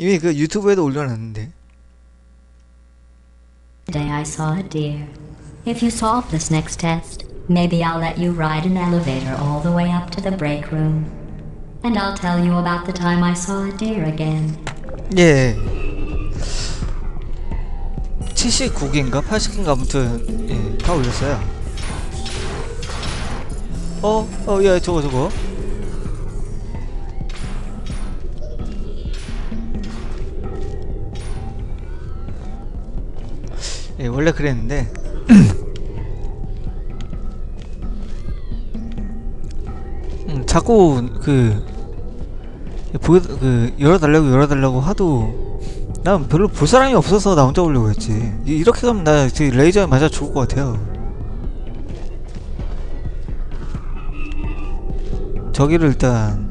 이미 그 유튜브에도 올려놨는데 Today I saw a deer. If you solve this next test, maybe I'll let you ride an elevator all the way up to the break room. And I'll tell you about the time I saw a deer again. 예 79기인가 80기인가 아무튼 예, 다 올렸어요 어? 어 야 저거 저거 예 원래 그랬는데. 음, 자꾸 그 보여 그 열어달라고 열어달라고 하도 난 별로 볼 사람이 없어서 나 혼자 오려고 했지. 이- 이렇게 가면 나 지금 레이저에 맞아 죽을 것 같아요. 저기를 일단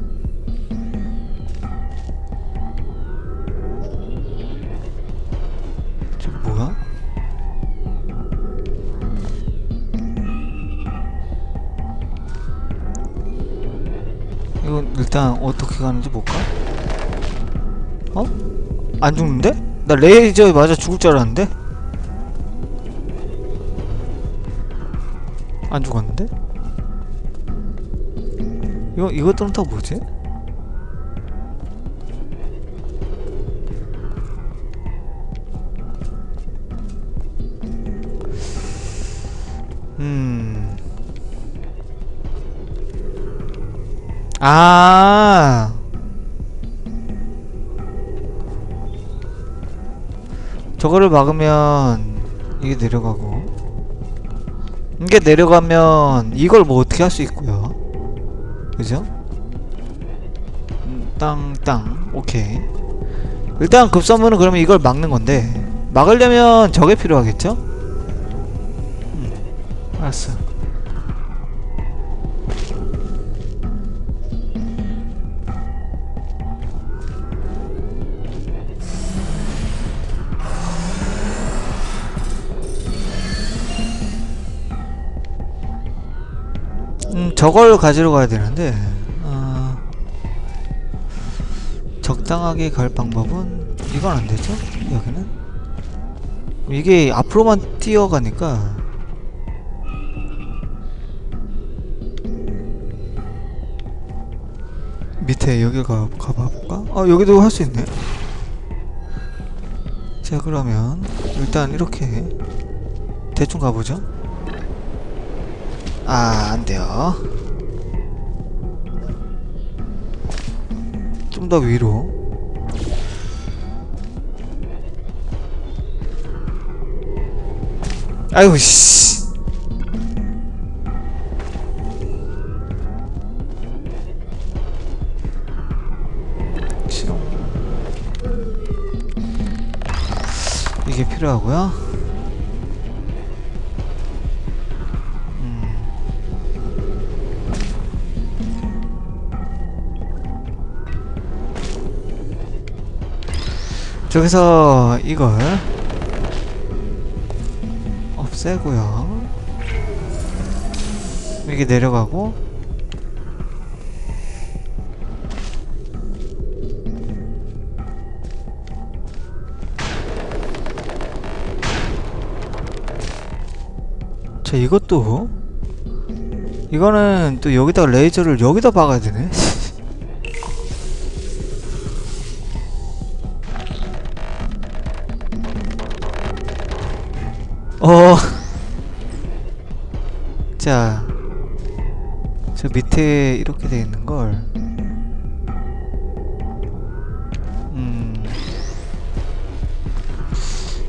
일단 어떻게 가는지 볼까? 어? 안 죽는데? 나 레이저에 맞아 죽을 줄 알았는데? 안 죽었는데? 이거 이것들은 다 뭐지? 음. 아. 저거를 막으면 이게 내려가고. 이게 내려가면 이걸 뭐 어떻게 할 수 있고요? 그죠? 음, 땅땅. 오케이. 일단 급선무는 그러면 이걸 막는 건데. 막으려면 저게 필요하겠죠? 음, 알았어 저걸 가지러 가야 되는데 어, 적당하게 갈 방법은 이건 안 되죠? 여기는 이게 앞으로만 뛰어가니까 밑에 여기 가 가봐볼까? 아 여기도 할 수 있네. 자 그러면 일단 이렇게 대충 가보죠. 아, 안 돼요. 좀 더 위로. 아이고, 씨. 이게 필요하고요. 저기서 이걸 없애고요. 이게 내려가고 자 이것도 이거는 또 여기다 레이저를 여기다 박아야 되네. 자. 저 밑에 이렇게 돼 있는 걸. 음.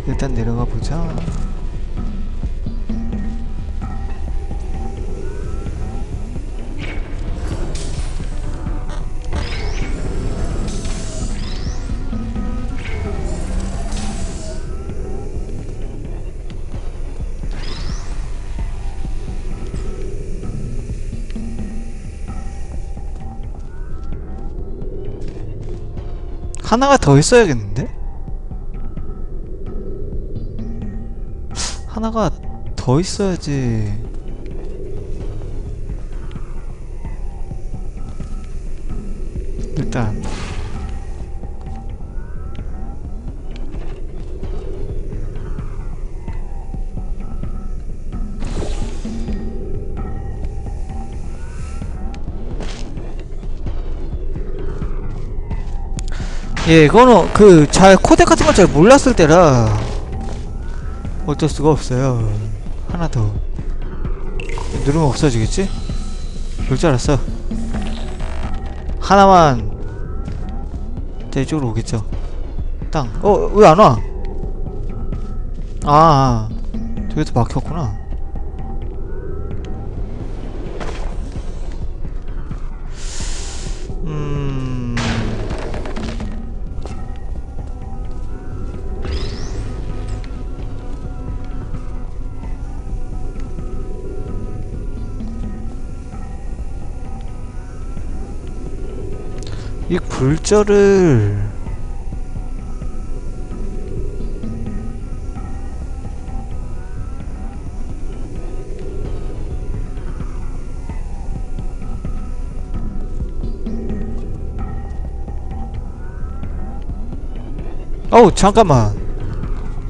일단 내려가 보자. 하나가 더 있어야겠는데? 하나가 더 있어야지. 예, 이거는 그 잘 코덱 같은 걸 잘 몰랐을 때라 어쩔 수가 없어요. 하나 더 누르면 없어지겠지? 그럴 줄 알았어. 하나만 자 이쪽으로 오겠죠. 땅. 어, 왜 안 와? 아, 아, 저기서 막혔 이 굴절을 어우 잠깐만.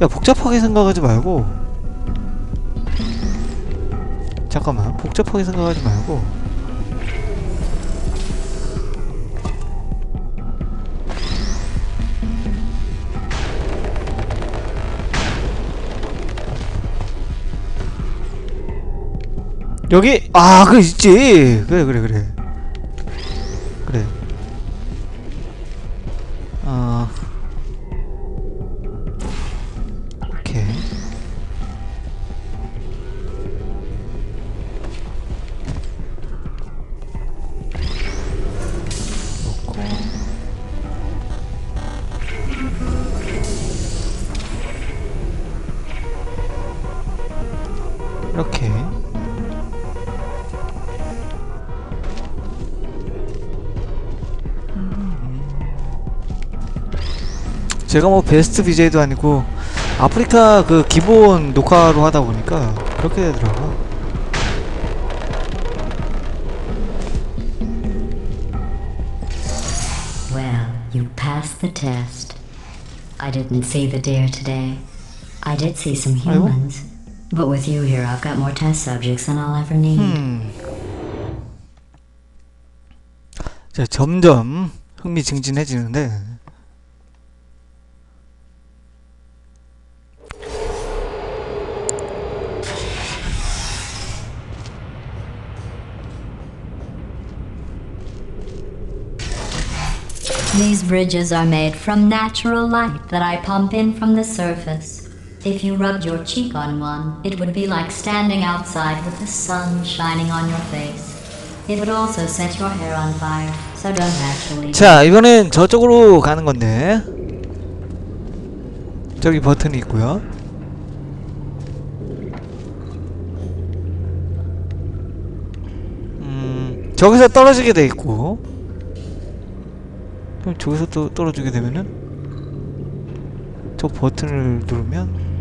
야 복잡하게 생각하지 말고. 잠깐만 복잡하게 생각하지 말고 여기? 아 그 있지. 그래 그래 그래 제가 뭐 베스트 BJ도 아니고 아프리카 그 기본 녹화로 하다 보니까 그렇게 되더라고. Well, you passed the test. I didn't see the deer today. I did see some 아이고. humans. But with you here, I've got more test subjects than I'll ever need. 음. 자, 점점 흥미진진해지는데. These bridges are made from natural light that I pump in from the surface. If you rubbed your cheek on one, it would be like standing outside with the sun shining on your face. It would also set your hair on fire, so don't actually. 자, 이번엔 저쪽으로 가는 건데. 저기 버튼이 있고요. 음, 저기서 떨어지게 돼 있고. 그럼 저기서 또 떨어지게 되면은 저 버튼을 누르면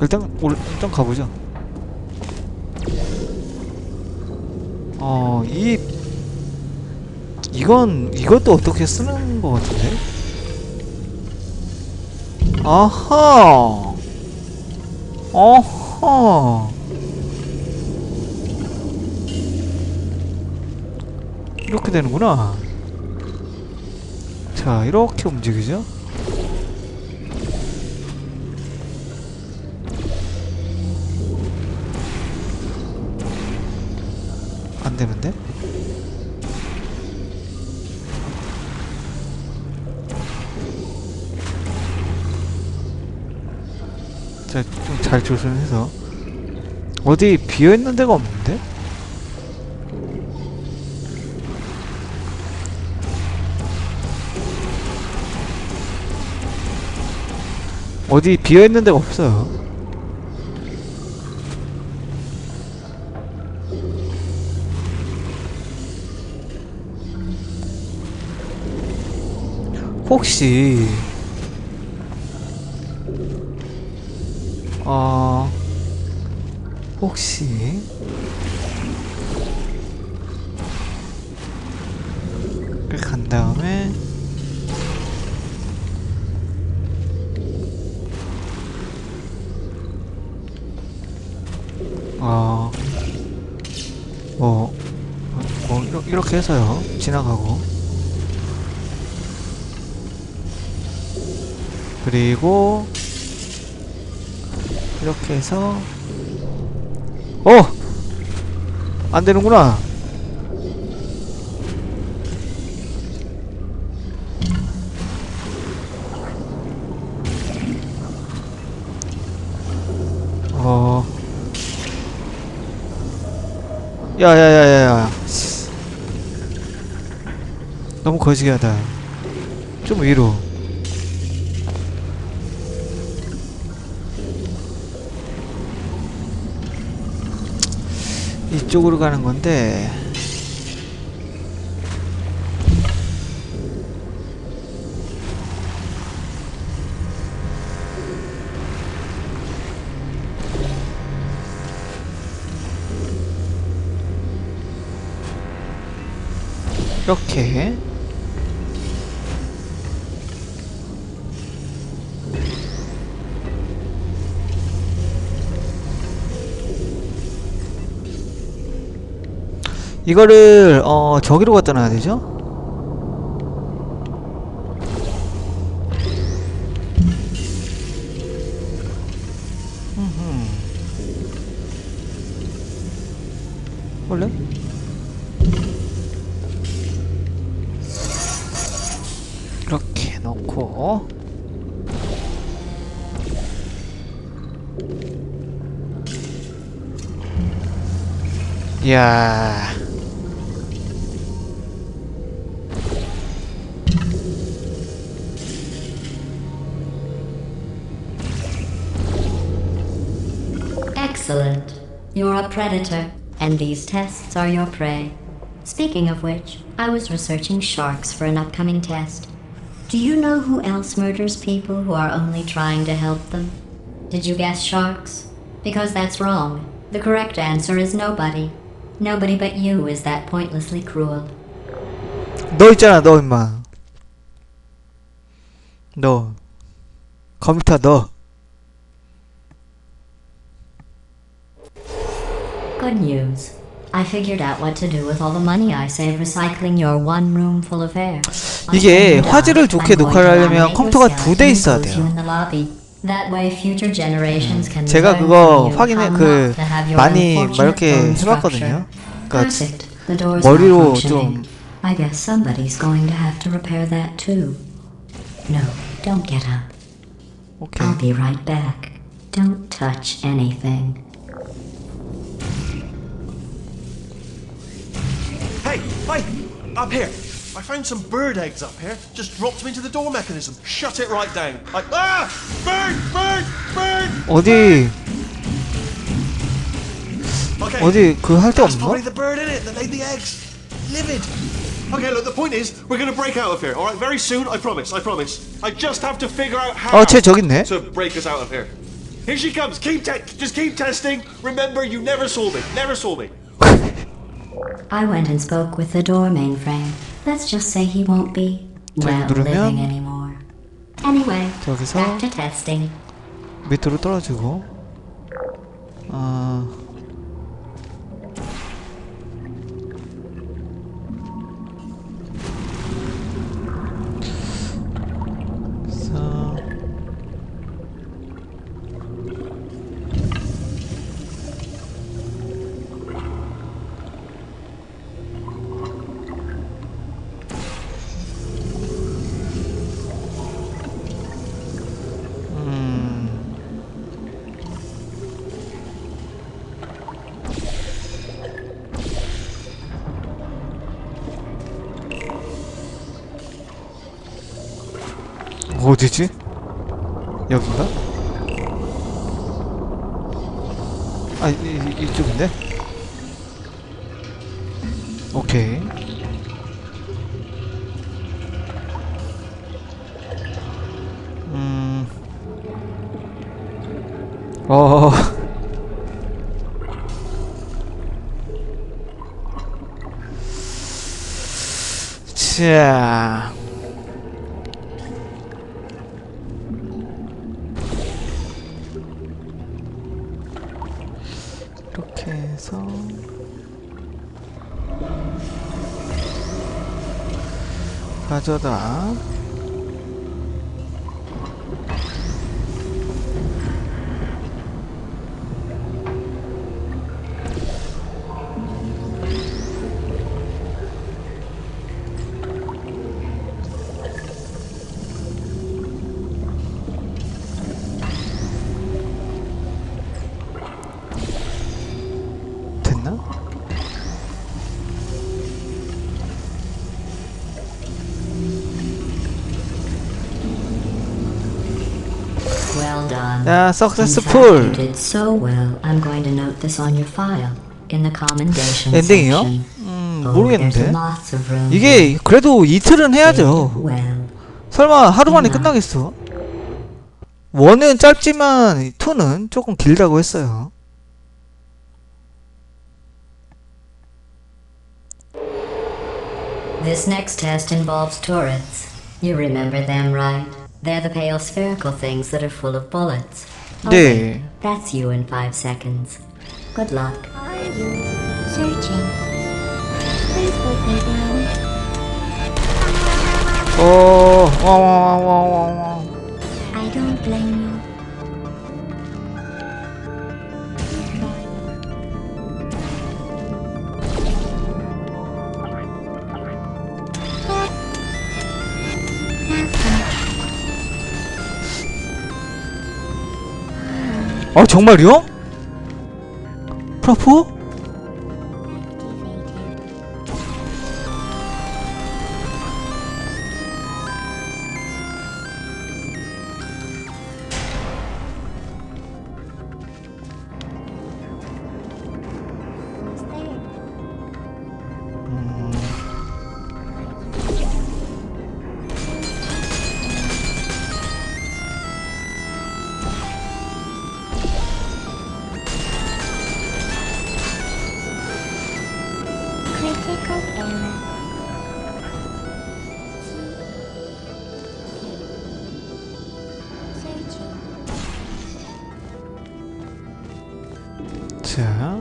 일단 올, 일단 가보죠. 어, 이 이건 이것도 어떻게 쓰는 것 같은데? 아하. 어허. 이렇게 되는구나. 자, 이렇게 움직이죠? 안 되는데? 자, 좀 잘 조준해서 어디 비어있는 데가 없는데? 어디 비어있는 데가 없어요. 혹시 어 혹시 이렇게 간 다음에 아. 어, 뭐, 뭐 이렇게 해서요. 지나가고. 그리고 이렇게 해서 어! 안되는구나. 야야야야야. 너무 거시기 하다. 좀 위로. 이쪽으로 가는 건데. 이렇게 이거를 어 저기로 갖다 놔야 되죠? Yeah. Excellent. You're a predator, and these tests are your prey. Speaking of which, I was researching sharks for an upcoming test, Do you know who else murders people who are only trying to help them? Did you guess sharks? Because that's wrong. The correct answer is nobody. Nobody but you is that pointlessly cruel. 너 있잖아 너 임마 너 컴퓨터 너 Good news. I figured out what to do with all the money I saved recycling your one room full of air. 이게 I'll send you 화질을 down. 좋게 I'm going 녹화를 to 하려면 laminate 컴퓨터가 your 두 대 skeleton 있어야 and put you 돼요. in the lobby. That way future generations can 제가 learn 그거 from you 확인해 how 그 not to have your 많이 막 unfortunate 이렇게 bone 해봤거든요. structure. 그러니까 Perfect. The door's 머리로 malfunctioning. 좀 I guess somebody's going to have to repair that too. No, don't get up. 오케이 I'll be right back. Don't touch anything. Hey, hey, up here. I found some bird eggs up here. Just dropped them into the door mechanism. Shut it right down. Like, ah! Bird! Bird! Bird! 어디 Okay. 어디 그 할 데 That's 없나? probably the bird in it that laid the eggs. Livid. Okay, look, the point is, we're gonna break out of here, alright? Very soon, I promise, I promise. I just have to figure out how 어, 쟤 저기 있네. to break us out of here. Here she comes. Keep te- just keep testing. Remember, you never saw me. Never saw me. I went and spoke with the door mainframe. Let's just say he won't be well 누르면 living anymore. Anyway, 저기서 back to testing. 밑으로 떨어지고 아 어디지? 여긴가? 아, 이, 이, 이쪽인데? 오케이. 음. 어. 자. 가져다 야, successful. did so well. I'm going to note this on your file in the commendation 엔딩이요? 음, Oh, 모르겠는데. 이게 그래도 이틀은. 해야죠. 설마 하루 만에 음. 끝나겠어? 원은 짧지만 투는 조금 길다고 했어요. this next test involves turrets. You remember them, right? They're the pale spherical things that are full of bullets. Okay, That's you in five seconds. Good luck. Are you searching? Please put me down. Oh, oh, oh, oh, oh, oh. 아, 정말요? 프로포? 자.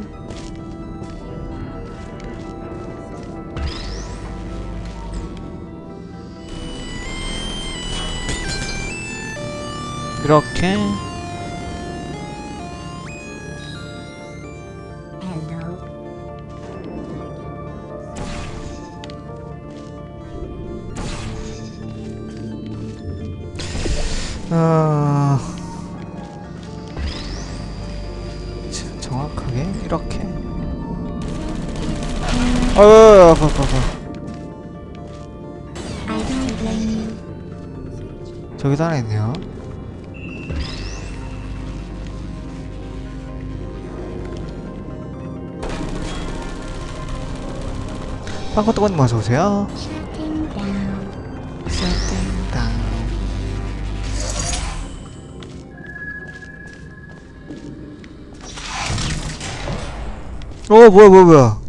이렇게 빵코토건님 어서오세요. 어 뭐야 뭐야 뭐야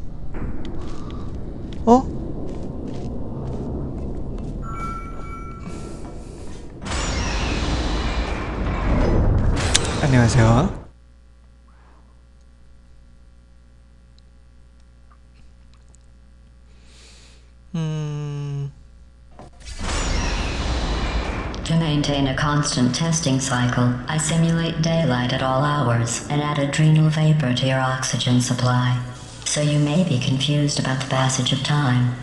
testing cycle, I simulate daylight at all hours and add adrenal vapor to your oxygen supply. So you may be confused about the passage of time.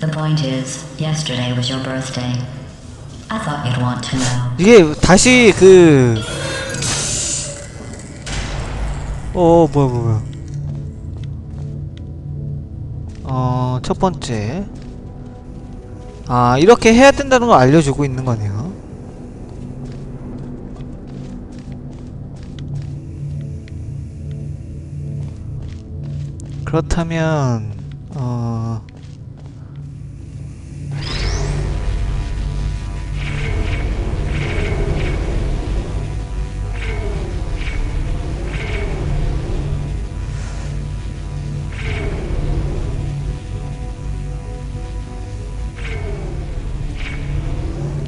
The point is, yesterday was your birthday. I thought you'd want to know. 이게 다시 그... 어 뭐야 뭐야 뭐야 어... 첫 번째 아 이렇게 해야 된다는 걸 알려주고 있는 거네요 그렇다면 어...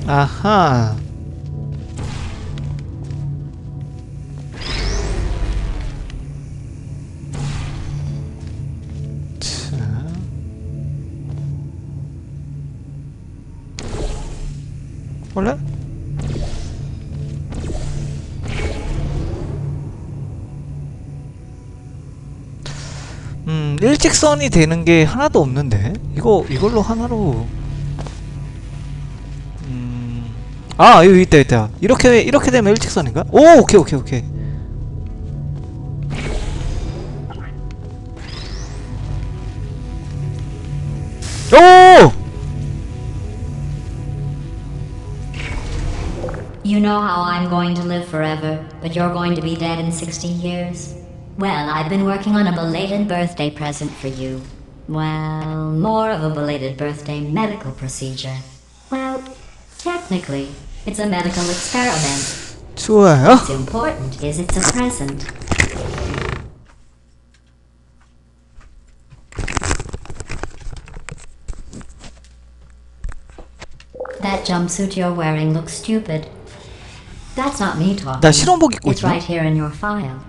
아하. 원래? 음, 일직선이 되는 게 하나도 없는데? 이거, 이걸로 하나로 음... 아 여기 있다 있다 이렇게 이렇게 되면 일직선인가? 오 오케이 오케이 오케이 오! know how I'm going to live forever, but you're going to be dead in 60 years? Well, I've been working on a belated birthday present for you. Well, more of a belated birthday medical procedure. Well, technically, it's a medical experiment. 좋아요. What's important is it's a present. That jumpsuit you're wearing looks stupid. That's not me talking. 나 실험복 입고 It's 있나? right here in your file.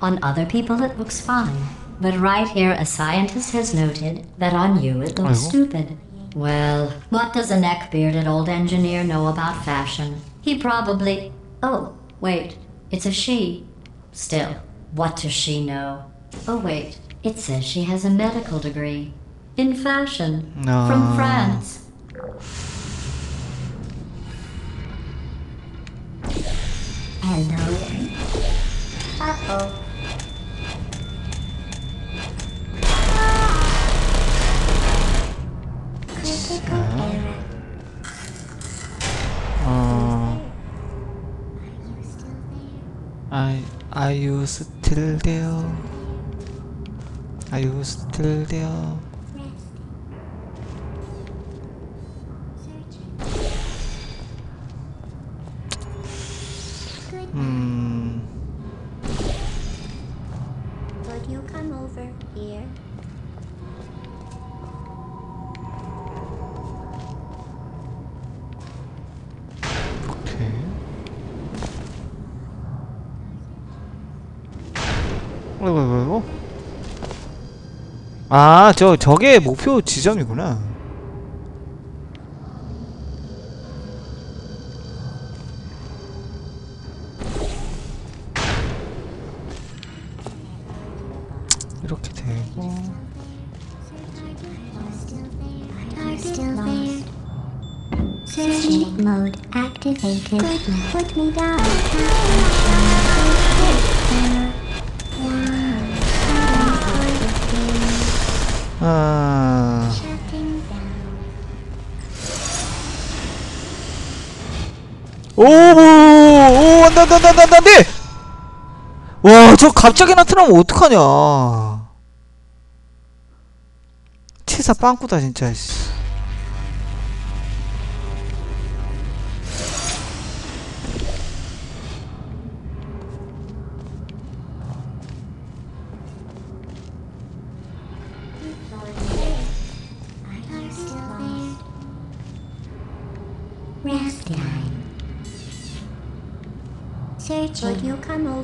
On other people it looks fine. But right here a scientist has noted that on you it looks 아이고. stupid. Well, what does a neck-bearded old engineer know about fashion? He probably... Oh, wait. It's a she. Still, what does she know? Oh, wait. It says she has a medical degree. In fashion. No. From France. Hello. Uh-oh. I, are you still there? Are you still there? 아, 저, 저게 목표 지점이구나. 오, 오, 안 돼, 안 돼, 안 돼, 안 돼, 안 돼! 와, 저 갑자기 나타나면 어떡하냐. 치사 빵꾸다, 진짜, 씨.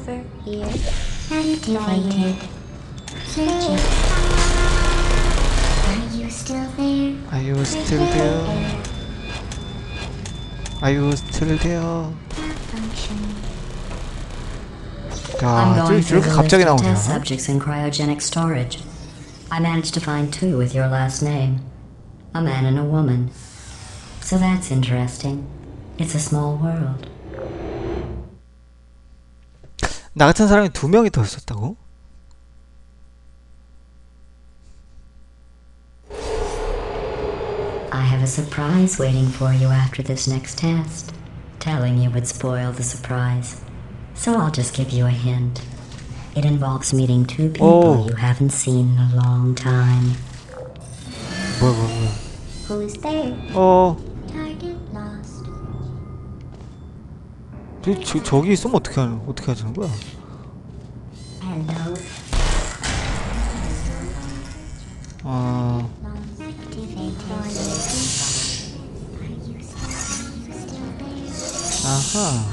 over here? Activated. Searching. Are you still there? Are you still there? Are you still there? Malfunction. I'm 야, going 저기 through 저렇게 the 갑자기 list of 나오냐? test subjects in cryogenic storage. I managed to find two with your last name. A man and a woman. So that's interesting. It's a small world. 나 같은 사람이 두 명이 더 있었다고? I have a surprise waiting for you after this next test. Telling you would spoil the surprise. So I'll just give you a hint. It involves meeting two people Oh. you haven't seen in a long time. 뭐야, 뭐야, 뭐야. Who's there? 어, 저, 저, 저기 있으면 어떻게 하는, 어떻게 하자는 거야? 아? 아하.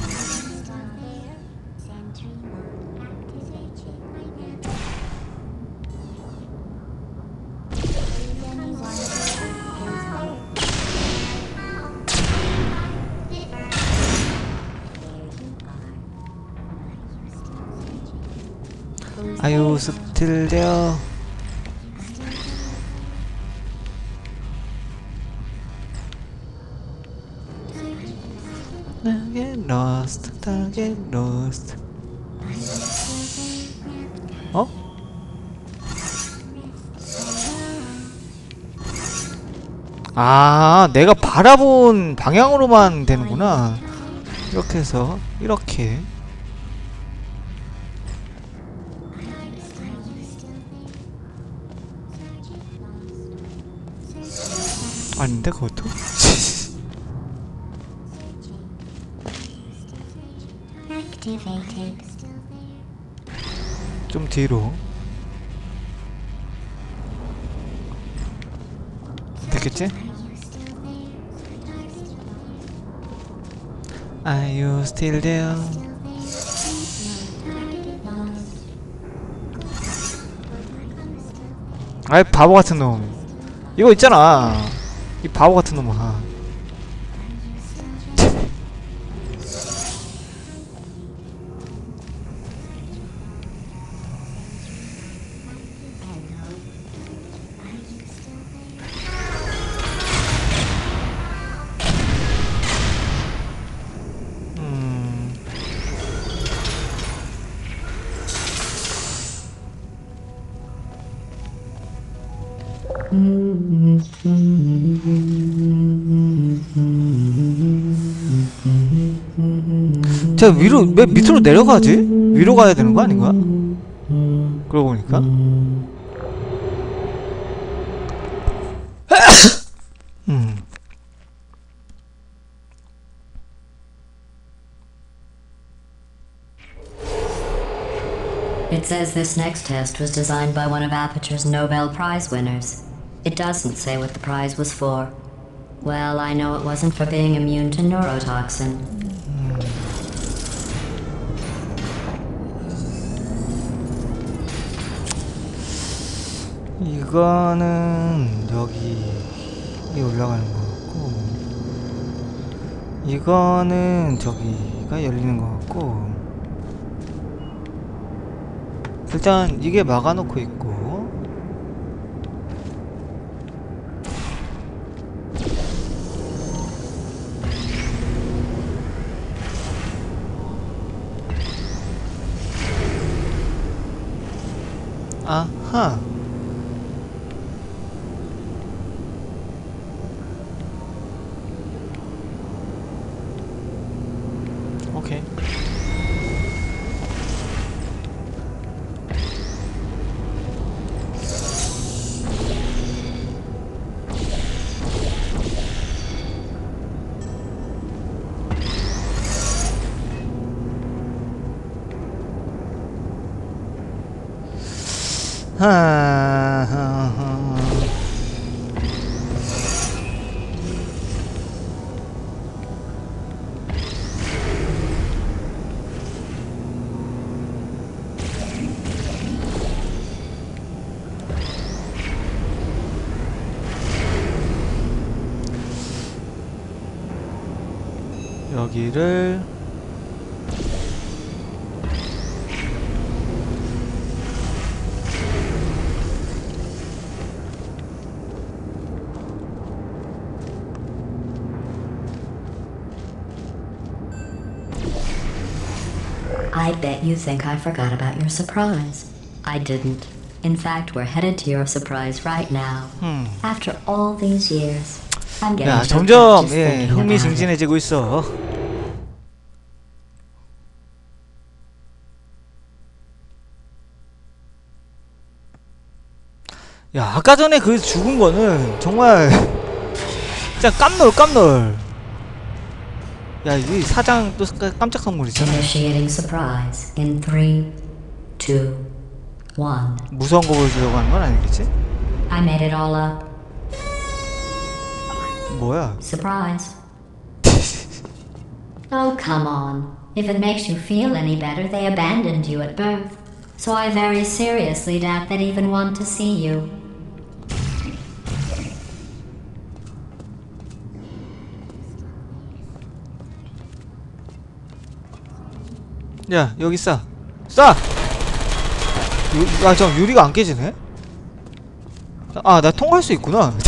Still there? Target lost, target lost. 어? 아, 내가 바라본 방향으로만 되는구나. 이렇게 해서 이렇게 아닌데 그것도. 좀 뒤로 됐겠지? Are you still there? 아이 바보 같은 놈 이거 있잖아 이 바보 같은 놈아 자 위로 왜 밑으로 내려가지? 위로 가야 되는 거 아닌가? 그러고 보니까 음 It says this next test was designed by one of Aperture's Nobel Prize winners. It doesn't say what the prize was for. Well, I know it wasn't for being immune to neurotoxin. 이거는 여기 이 올라가는 거 같고 이거는 저기가 열리는 거 같고 일단 이게 막아놓고 있고 I bet you think I forgot about your surprise. I didn't. In fact, we're headed to your surprise right now. 음. After all these years. I'm getting 야 점점 예. 흥미진진해지고 있어 야 아까 전에 그 죽은 거는 정말 진짜 깜놀 깜놀 야이 사장 또 깜- 깜짝 선물이잖아 Initiating surprise in three, two, one. 무서운 거 보여주려고 하는 건 아니겠지? I made it all up. 뭐야 Surprise. oh, come on. If it makes you feel any better, they abandoned you at birth. So I very seriously doubt they'd even want to see you. 야 여기 쏴 쏴! 유, 아, 저 유리가 안 깨지네? 아, 나 통과할 수 있구나.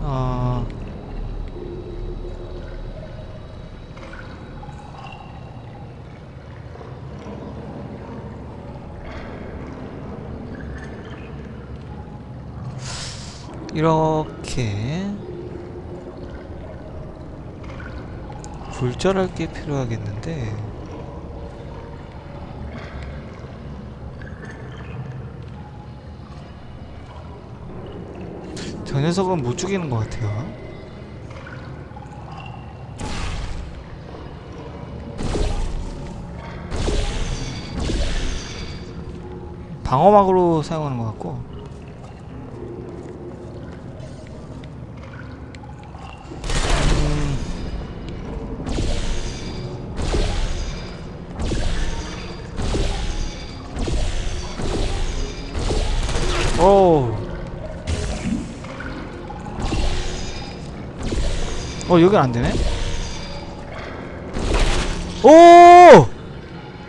아. 이렇게 굴절할 게 필요하겠는데 저 녀석은 못 죽이는 것 같아요. 방어막으로 사용하는 것 같고 어 여긴 안 되네. 오!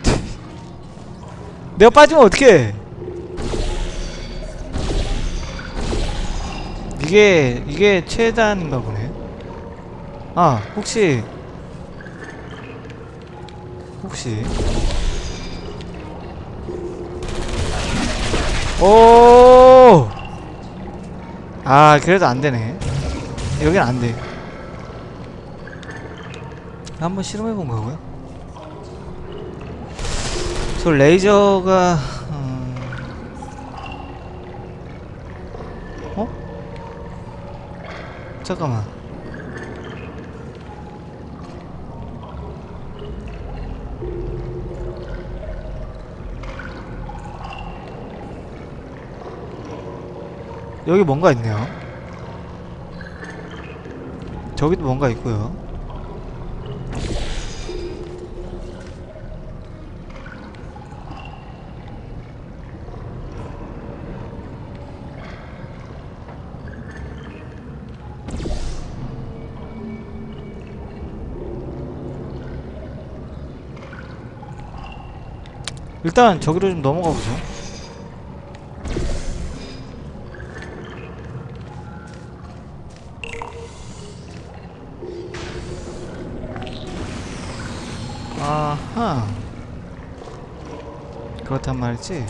내가 빠지면 어떡해? 이게 이게 최단인가 보네. 아 혹시 혹시 오! 아 그래도 안 되네. 여긴 안 돼. 한번 실험해 본 거고요. 저 레이저가 음... 어? 잠깐만. 여기 뭔가 있네요. 저기도 뭔가 있고요. 일단 저기로 좀 넘어가 보죠. 아하. 그렇단 말이지.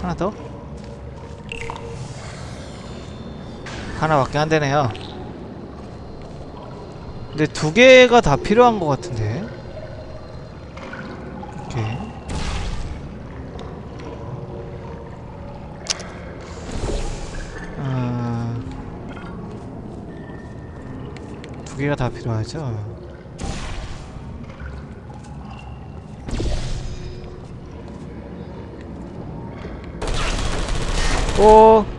하나 더? 하나밖에 안 되네요. 근데 두 개가 다 필요한 것 같은데. 오케이. 아, 두 개가 다 필요하죠. 오.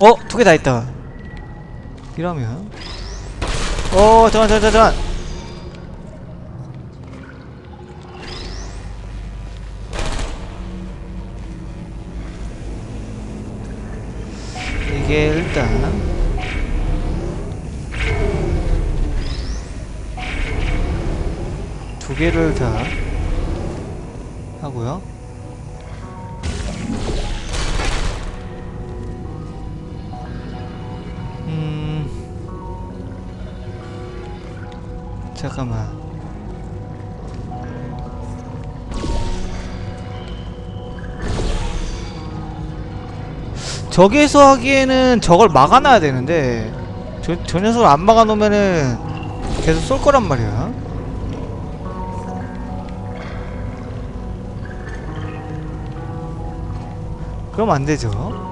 어, 두 개 다 있다. 이러면 어, 잠깐, 잠깐, 잠깐. 이게 일단 두 개를 다 하고요. 잠깐만. 저기에서 하기에는 저걸 막아놔야 되는데 저, 저 녀석을 안 막아놓으면은 계속 쏠 거란 말이야. 그럼 안 되죠.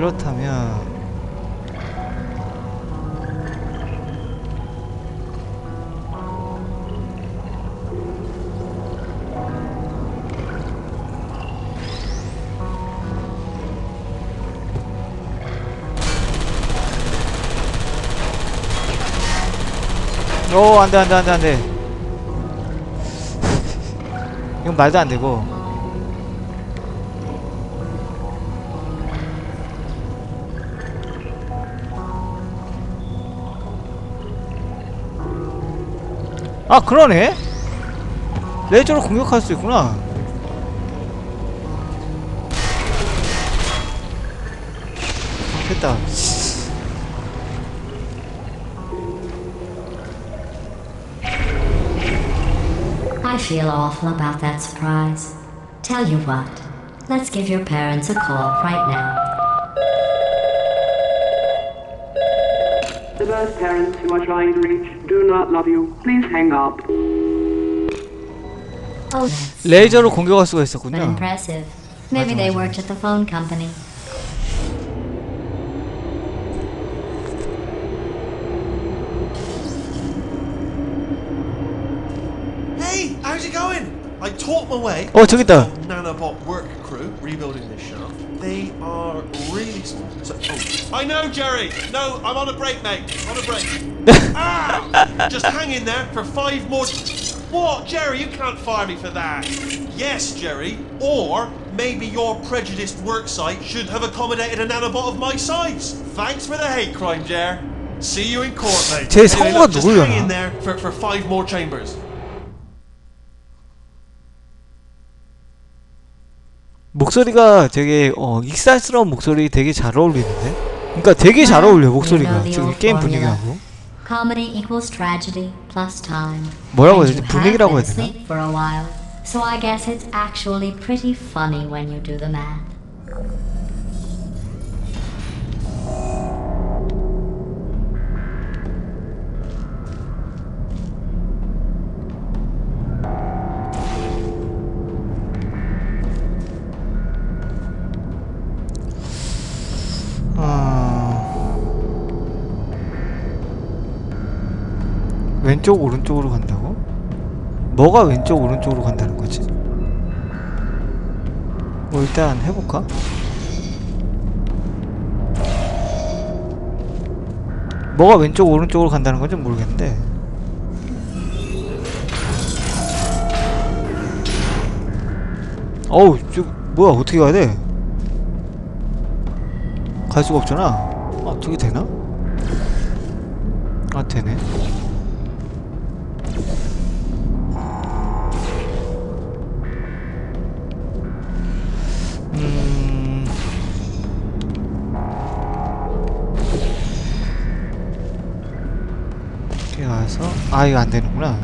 그렇다면 오 안돼 안돼 안돼 안돼. 이건 말도 안 되고 아 그러네 레이저로 공격할 수 있구나 됐다 I feel awful about that surprise. Tell you what, let's give your parents a call right now. The birth parents you are trying to reach do not love you. Please hang up. Oh, that's 레이저로 공격할 수가 but 있었군요 impressive. Maybe 맞아, they 맞아. worked at the phone company. Hey, how's it going? I taught my way. 어 저기 있다 Nanobot work crew rebuilding this shaft. They are really small. So, oh, I know, Jerry. No, I'm on a break, mate. On a break. Ah! Just hang in there for five more. What, Jerry? You can't fire me for that. Yes, Jerry. Or maybe your prejudiced work site should have accommodated a nanobot of my size. Thanks for the hate crime, Jer. See you in court, mate. 제 Anyway, 성우가 look, just hang in there for, for five more chambers. 목소리가 되게 어 익살스러운 목소리 되게 잘 어울리는데 그러니까 되게 잘 어울려 목소리가 지금 게임 분위기하고 Comedy equals tragedy plus time. 뭐라고 And 해야 되지? you have 분위기라고 been 해야 되나? asleep for a while, so I guess it's actually pretty funny when you do the math. 왼쪽 오른쪽으로 간다고? 뭐가 왼쪽 오른쪽으로 간다는 거지? 뭐 일단 해볼까? 뭐가 왼쪽 오른쪽으로 간다는 건지 모르겠는데 어우 저 뭐야 어떻게 가야 돼? 갈 수가 없잖아 아 저게 되나? 아 되네 아 이거 안 되는구나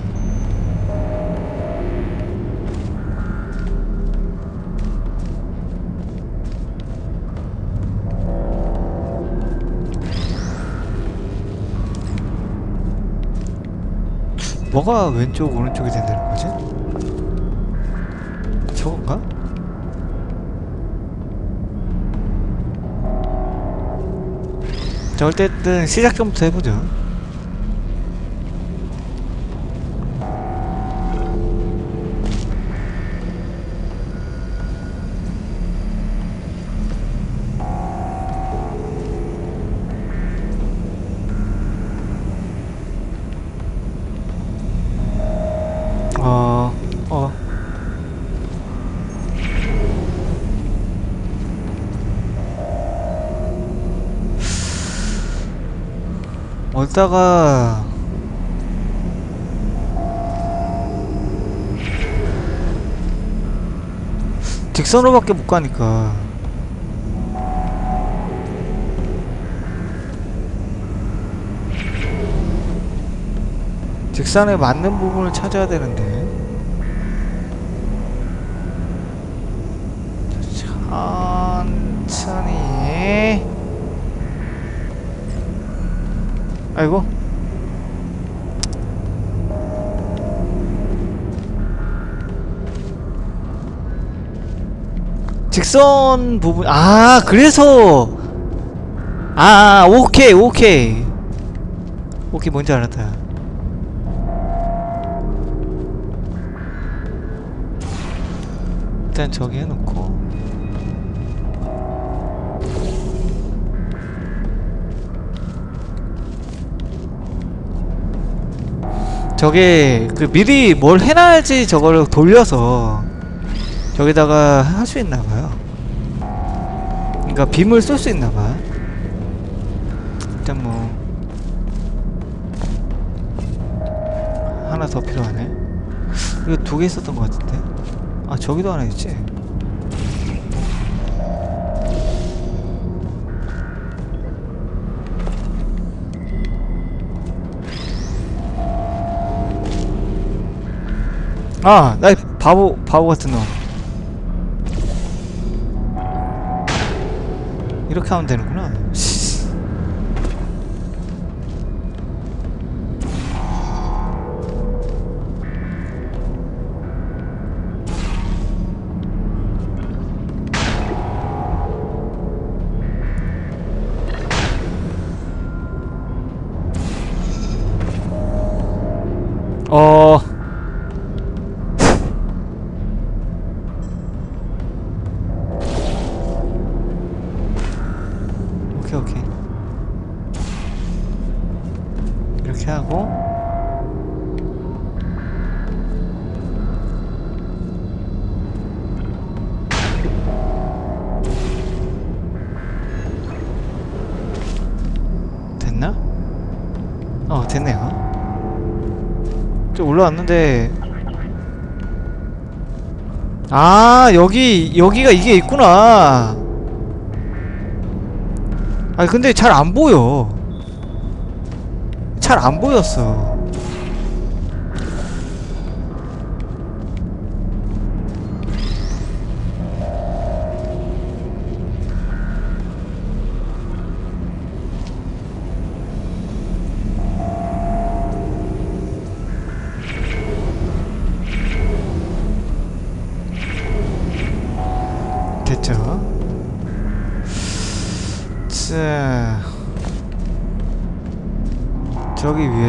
뭐가 왼쪽 오른쪽이 된다는 거지? 저건가? 자 어쨌든 시작점부터 해보죠 어... 어... 어디다가 직선으로밖에 못 가니까. 직선에 맞는 부분을 찾아야 되는데 아이고. 직선 부분 아 그래서. 아 아, 오케이 오케이. 오케이 뭔지 알았다. 일단 저기 해놓고 저게 그 미리 뭘 해놔야지 저거를 돌려서 저기다가 할 수 있나봐요. 그러니까 빔을 쏠 수 있나봐. 일단 뭐 하나 더 필요하네. 이거 두 개 있었던 것 같은데. 아 저기도 하나 있지 아, 나이 바보 바보 같은 놈. 이렇게 하면 되는구나. 왔는데. 아 여기 여기가 이게 있구나. 아니 근데 잘 안 보여. 잘 안 보였어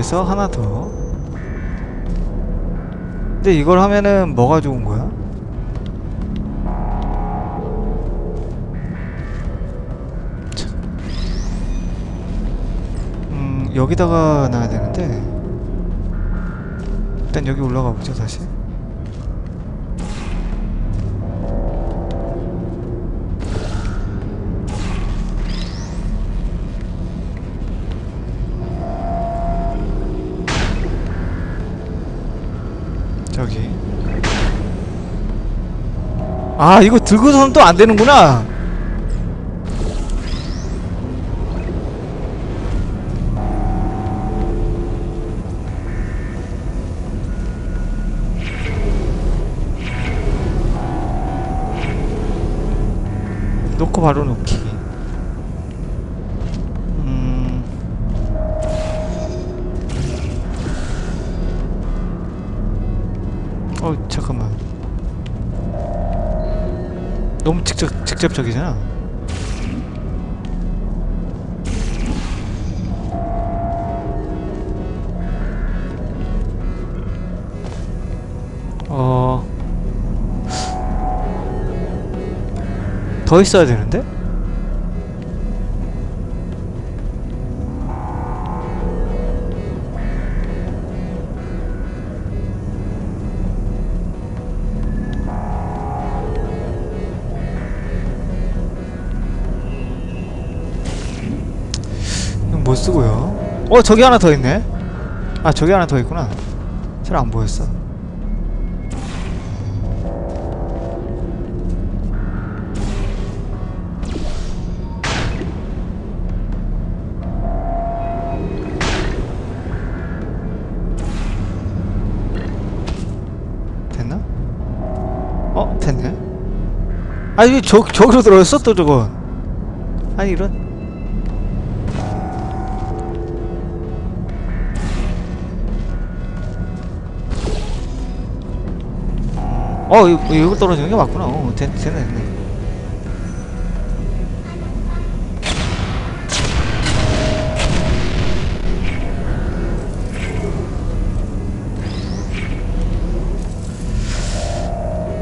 위에서 하나 더 근데 이걸 하면은 뭐가 좋은 거야? 참. 음 여기다가 놔야 되는데 일단 여기 올라가 보죠 다시 아 이거 들고서는 또 안 되는구나. 놓고 바로 놓기 너무 직접 직접적이잖아 어... 더 있어야 되는데? 어 저기 하나 더 있네. 아 저기 하나 더 있구나. 잘 안 보였어. 됐나? 어 됐네. 아 이게 저 저기로 들어갔어 또 저거. 아니 이런. 어, 이거, 떨어지는 게 맞구나. 어, 됐, 됐네, 됐네.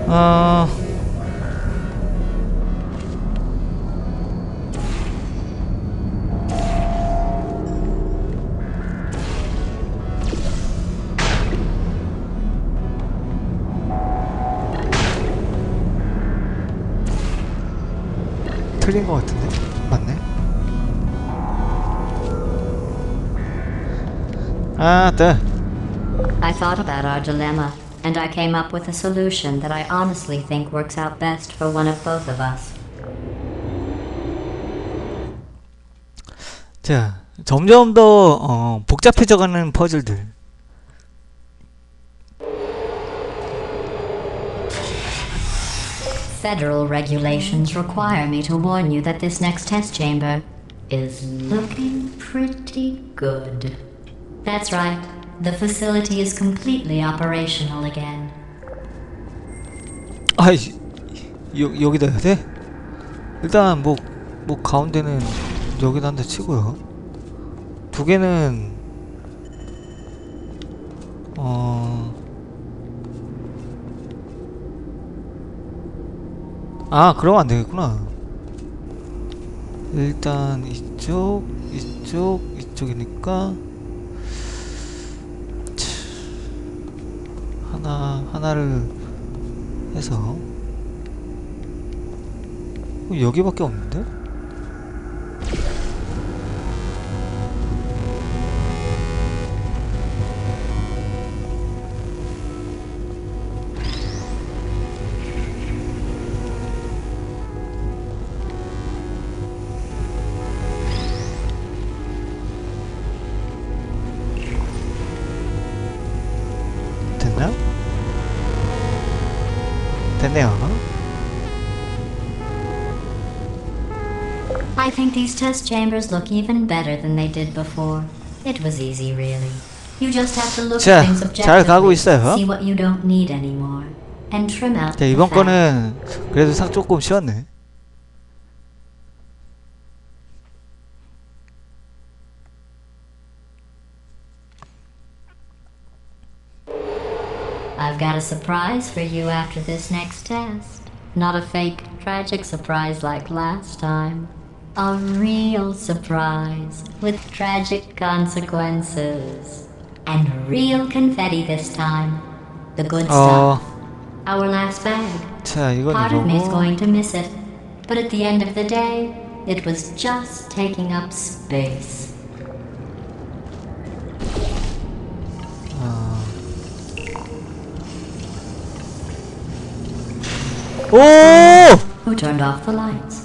어... 틀린 것 같은데? 맞네? 아, 네. I thought about our dilemma, and I came up with a solution that I honestly think works out best for one of both of us. 자, 점점 더 어, 복잡해져가는 퍼즐들. Federal regulations require me to warn you that this next test chamber is looking pretty good. That's right. The facility is completely operational again. 아이, 여, 여기다 해야 돼? 일단 뭐, 뭐 가운데는 여기다 한 대 치고요. 두 개는 어. 아, 그러면 안 되겠구나. 일단 이쪽, 이쪽, 이쪽이니까 차, 하나 하나를 해서 어, 여기밖에 없는데? these test chambers look even better than they did before. It was easy, really. You just have to look 자, at things 잘 가고 objectively, 있어요. see what you don't need anymore, and trim out 자 the 이번 fat. 거는 그래도 상 조금 쉬웠네. I've got a surprise for you after this next test. Not a fake, tragic surprise like last time. A real surprise with tragic consequences. And real confetti this time. The good 어, stuff. Our last bag. 자 이건 Part of me is 이거고. going to miss it. But at the end of the day, it was just taking up space. 오! Who turned off the lights?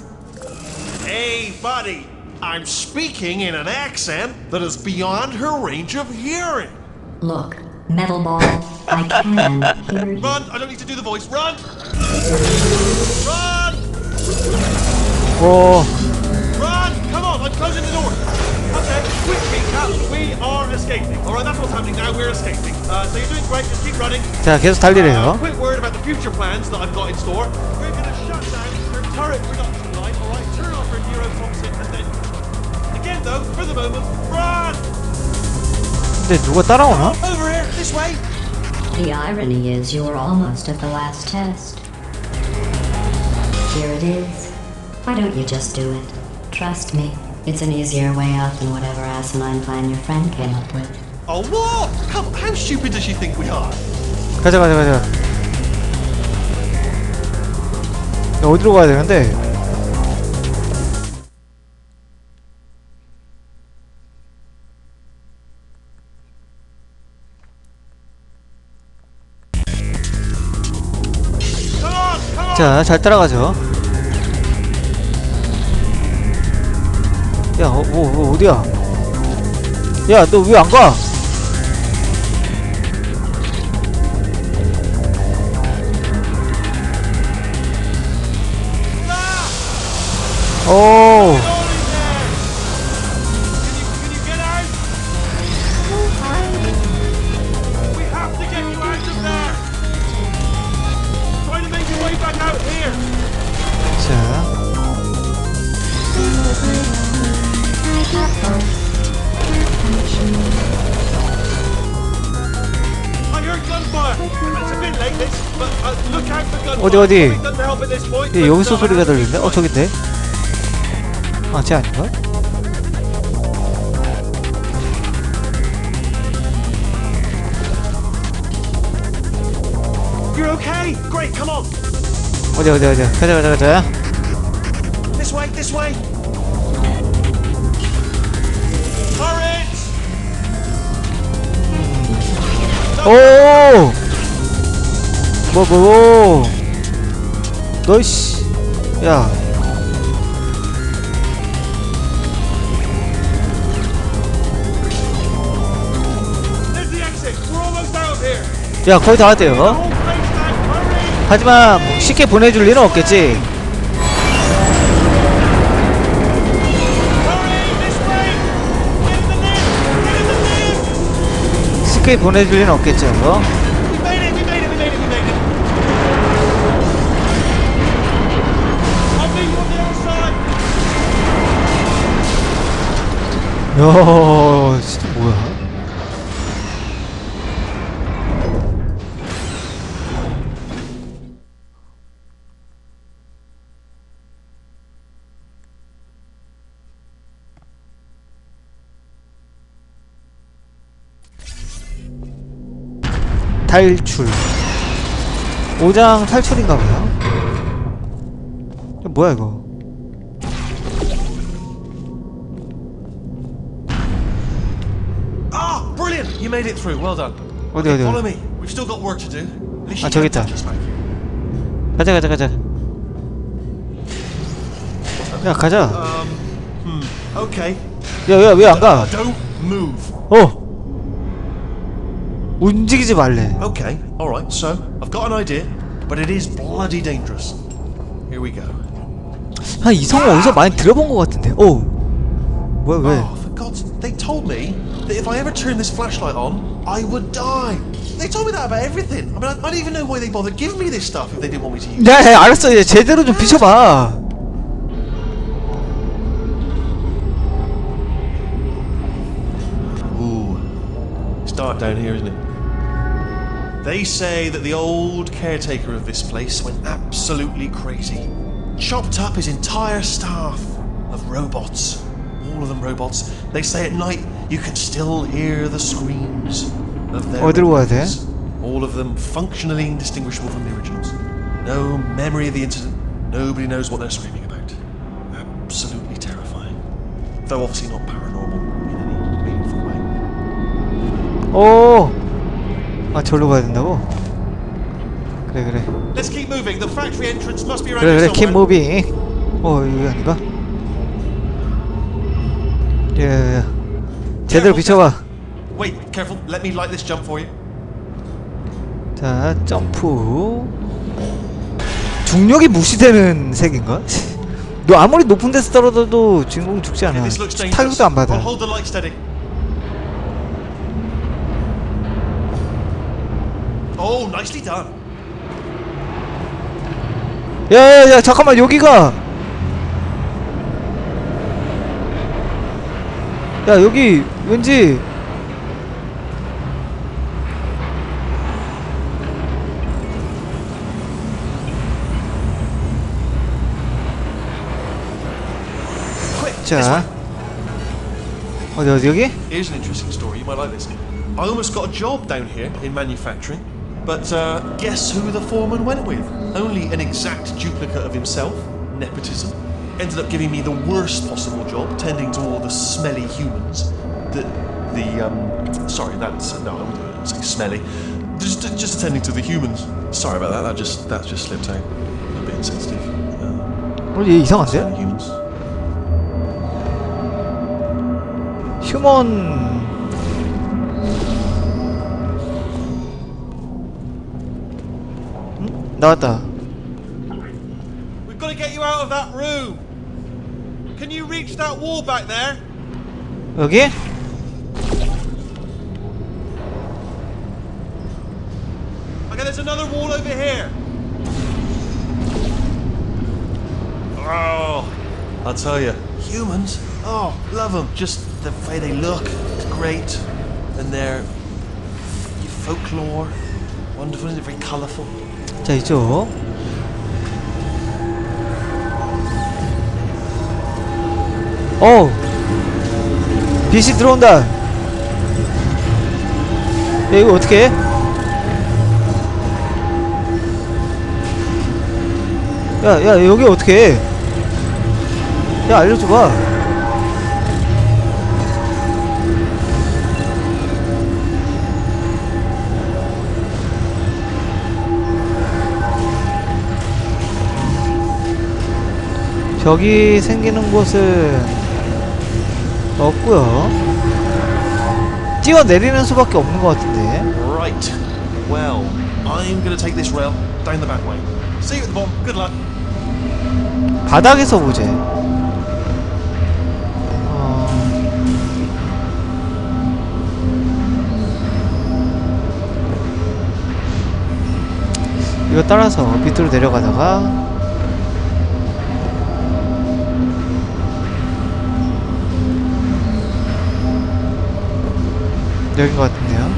Hey, buddy. I'm speaking in an accent that is beyond her range of hearing. Look, metal ball, I can hear you. Run! I don't need to do the voice. Run! Run! 오, Run! Come on, I'm closing the door. Okay, quick recap. We are escaping. All right, that's what's happening now. We're escaping. Uh, so you're doing great. Just keep running. 자 계속 Uh, 달리래요. quick word about the future plans that I've got in store. We're going to shut down your turret production again, though, for the moment, run 근데 누가 따라오나? over here this way. The irony is you were almost at the last test. Here it is. Why don't you just do it? Trust me, it's an easier way out than whatever asinine plan your friend came up with. Oh, what? How, how stupid does she think we are? 가자 가자 가자. 야, 어디로 가야 되는데? 자, 잘 따라가죠. 야, 어, 뭐, 뭐 어디야? 야, 너 왜 안 가? 오, 어디, 어디? 예, 여기서 uh, 소리가 들리는데? 어, 저긴데? 아, 쟤 아닌가? 어디, 어디, 어디. 가자, 가자, 가자. This way. This way. Turret. 오! 뭐, 뭐, 뭐. 너이씨. 야. 야, 거의 다 왔대요. Hurry. 하지만 뭐 쉽게 보내줄 리는 없겠지. 쉽게 보내줄 리는 없겠죠. We 야, 진짜 뭐야? 탈출. 5장 탈출인가 봐요. 뭐야 이거? Made it through. Well done. 어디 어디 Follow 어디? me. We've still got work to do. At least 아, you 저기 있다. touch us here. 가자 가자 가자. 야 가자. Um, hmm. Okay. 야 야 왜 안 가? Don't move. 어. 움직이지 말래. Okay. All right. So I've got an idea, but it is bloody dangerous. Here we go. 아 이성우 어디서 많이 들어본 것 같은데. 오. 뭐야 왜? Oh, for God's! They told me that if I ever turn this flashlight on, I would die. They told me that about everything. I mean, I, I don't even know why they bothered giving me this stuff if they didn't want me to use. it. 야, 야 알았어 이제 제대로 좀 비춰봐. Ooh, it's dark down here, isn't it? They say that the old caretaker of this place went absolutely crazy. Chopped up his entire staff of robots. All of them robots. They say at night you can still hear the screams of their 어디로 가야 돼? robots. All of them functionally indistinguishable from the originals. No memory of the incident. Nobody knows what they're screaming about. Absolutely terrifying. Though obviously not paranormal in any meaningful way. 오. 아 절로 가야 된다고? 그래 그래. Let's keep moving. The factory entrance must be around 그래 here 그래 킴 somewhere. 무빙. 어 여기 아닌가? 예. 예. 제대로 비춰봐. Wait, careful. Let me light this jump for you. 자 점프. 중력이 무시되는 색인가? 너 아무리 높은 데서 떨어져도 주인공 죽지 않아. 타격도 안 받아. Oh, nicely done. 야야야 잠깐만 여기가 야 여기 왠지 Quick, this 자 way. 어디 어디 여기? Here's an interesting story. You might like this. I almost got a job down here in manufacturing, but uh, guess who the foreman went with? Only an exact duplicate of himself. Nepotism. Ended up giving me the worst possible job, tending to all the smelly humans. The the um. Sorry, that's no. I wouldn't say smelly. Just just attending to the humans. Sorry about that. That just that just slipped out. A bit insensitive. Uh, 어, 얘 이상한데? smelly humans. 휴먼 응? 나왔다 We've got to get you out of that room. Can you reach that wall back there? Okay. Okay, there's another wall over here. Oh, I tell you, humans. Oh, love them. Just the way they look, it's great, and their folklore, wonderful, and very colourful. 在这哦。 어우 빛이 들어온다 야 이거 어떻게 해? 야, 야, 여기 어떻게 해? 야, 알려줘봐. 저기 생기는 곳은 없고요 뛰어 내리는 수밖에 없는 것 같은데 Right. Well, I'm gonna take this rail down the back way. See you at the bottom. Good luck. 바닥에서 보재 어... 이거 따라서 밑으로 내려가다가 여긴 것 같은데요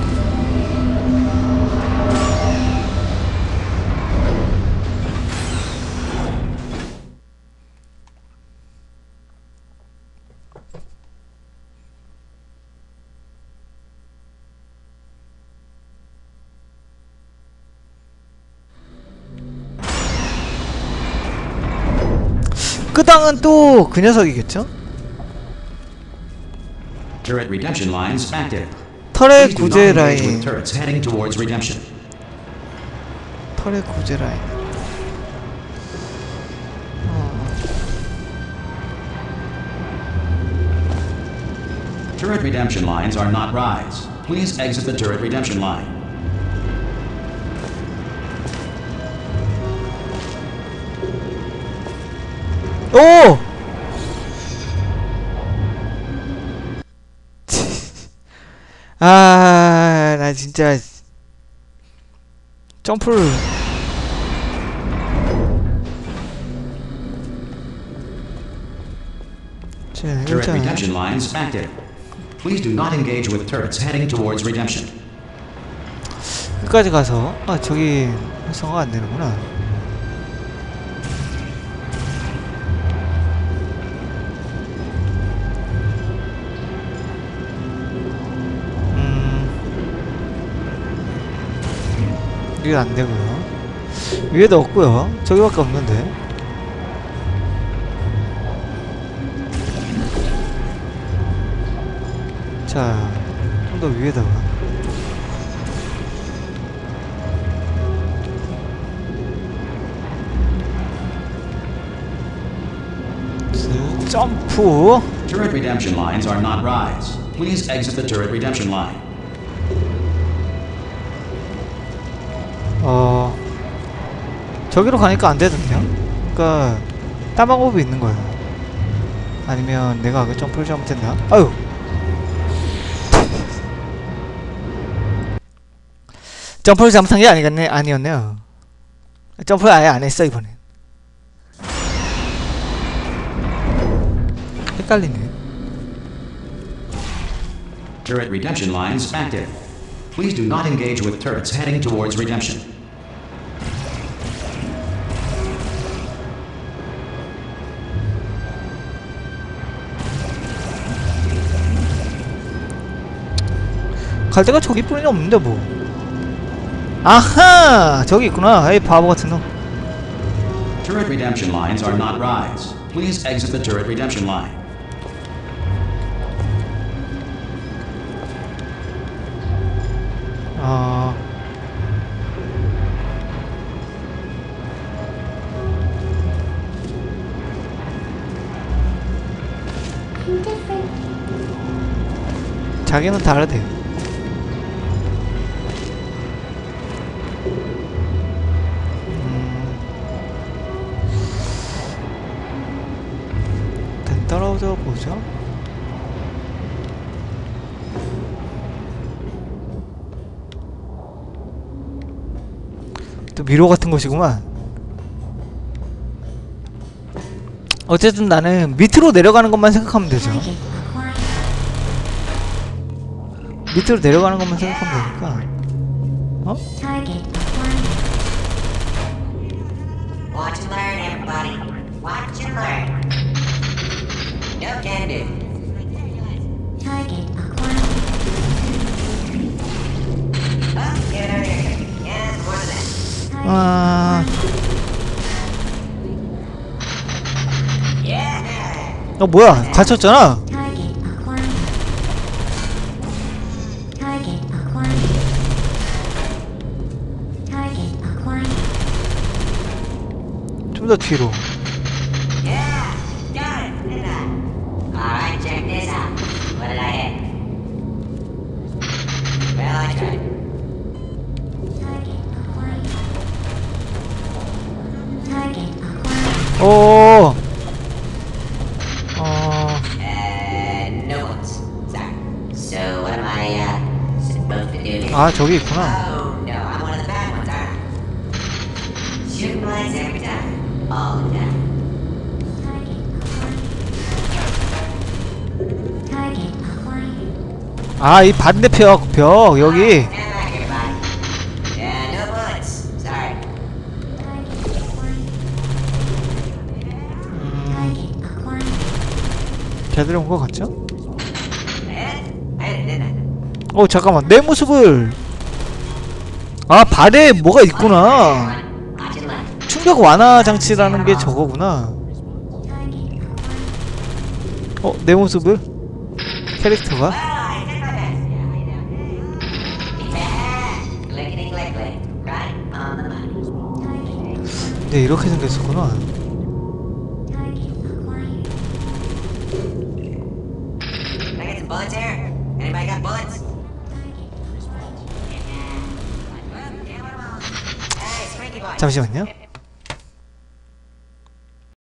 끝당은 또 그 녀석이겠죠? Turret redemption lines active. 털의 Please do not 구제 engage with 라인 turrets heading towards redemption. 털의 구제 라인 Turret redemption lines are not rides. Please exit the turret redemption line. 오! 아, 나 진짜 점프를 자, Turret 일단 redemption lines active. Please do not engage with turrets heading towards redemption. 끝까지 가서 아 저기 활성화가 안 되는구나. 이게 안 되고요. 위에도 없고요. 저기밖에 없는데. 자, 좀 더 위에다가. 쓱, 점프. Turret redemption lines are not rides. Please exit the turret redemption line. 어 저기로 가니까 안 되던데요? 그니까 딴 방법이 있는 거예요. 아니면 내가 그 점프를 잘못했나? 아유. 점프를 잘못한 게 아니겠네 아니었네요. 점프를 아예 안 했어 이번엔. 헷갈리네. Turret redemption lines active. Please do not engage with turrets heading towards redemption. 갈 데가 저기뿐이 없는데 뭐. 아하 저기 있구나. 에이 바보 같은 놈. Turret redemption lines are not rides. Please exit the turret redemption line. 어. Different. 자기는 다르대. 음. 보죠. 또 미로 같은 곳이구만. 어쨌든 나는 밑으로 내려가는 것만 생각하면 되죠. 밑으로 내려가는 것만 생각하면 되니까. 어? Target acquired. Watch and learn, everybody. Watch and learn. 아, Yeah. 어 뭐야? acquired. 좀더 뒤로. 오. 어. 아 저기 있구나. 아 이 반대편 벽 여기 제대로 온거 같죠? 어 잠깐만 내 모습을 아 발에 뭐가 있구나. 충격 완화 장치라는 게 저거구나. 어 내 모습을 캐릭터가 Oh. 네 이렇게 생겼었구나 잠시만요